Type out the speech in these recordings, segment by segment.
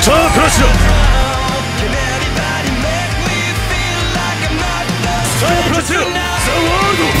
スタークラッシュだスタークラッシュザワールド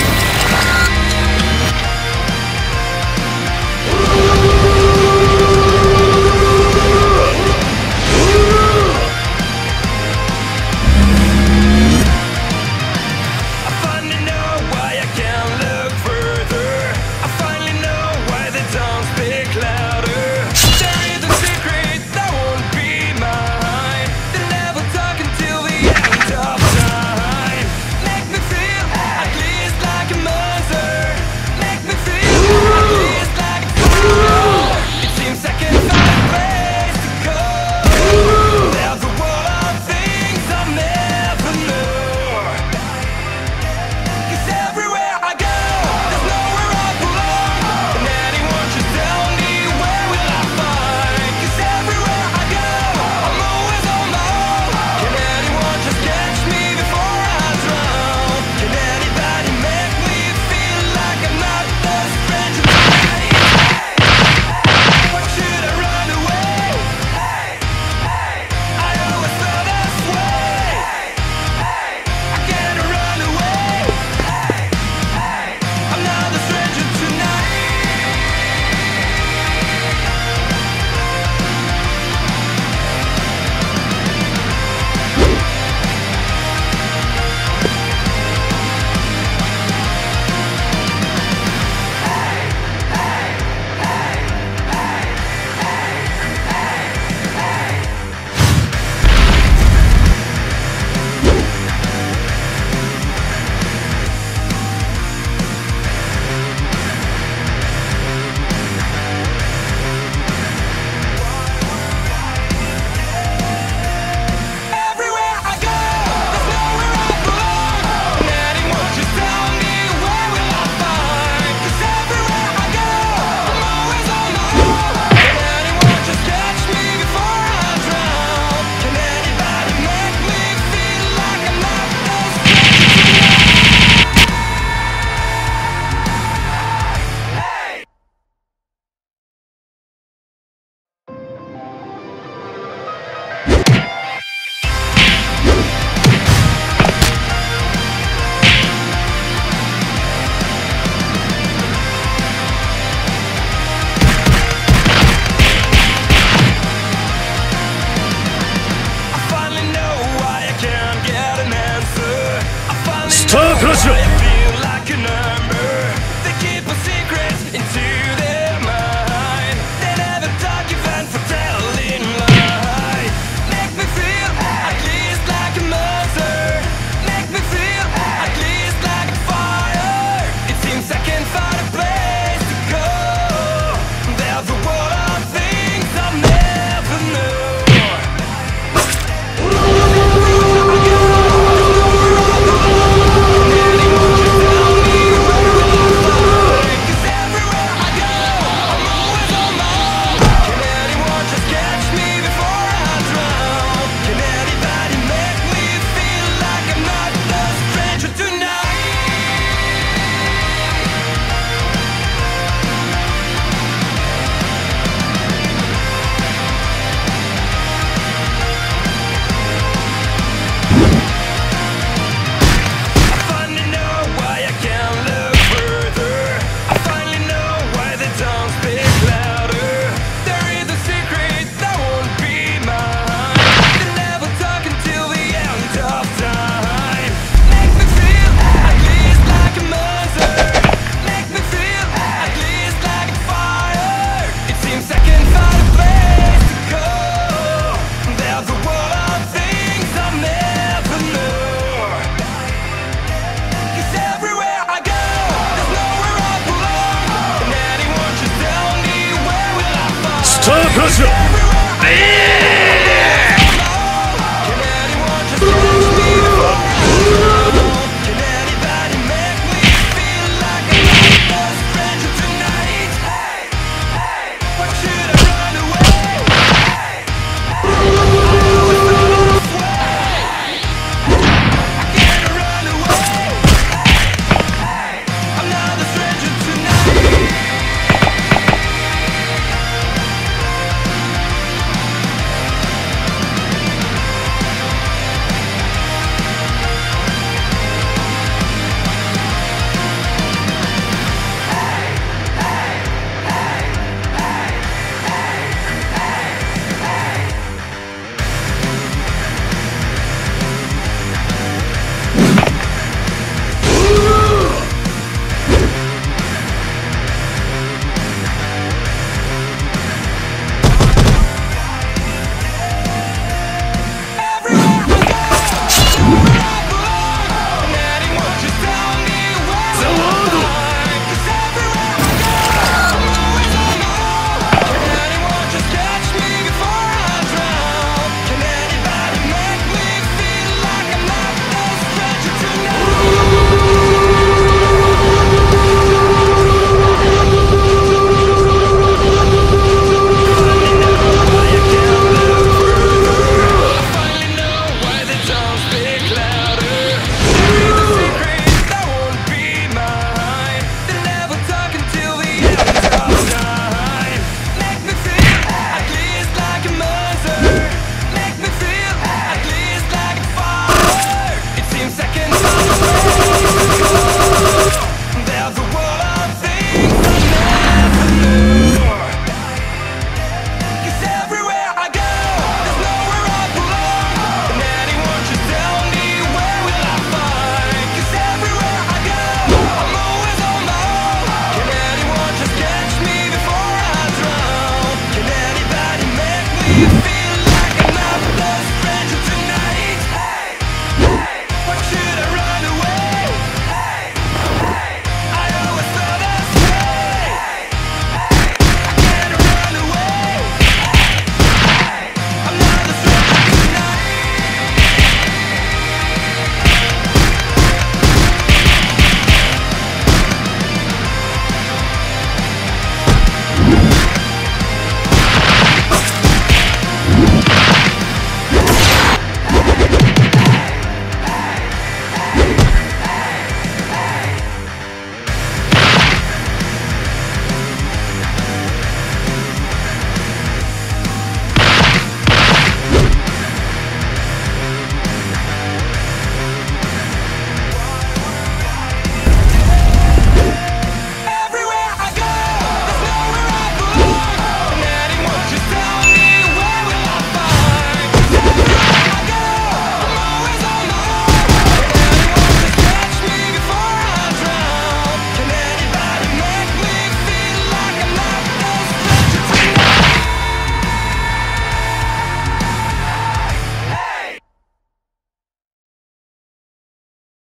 Let's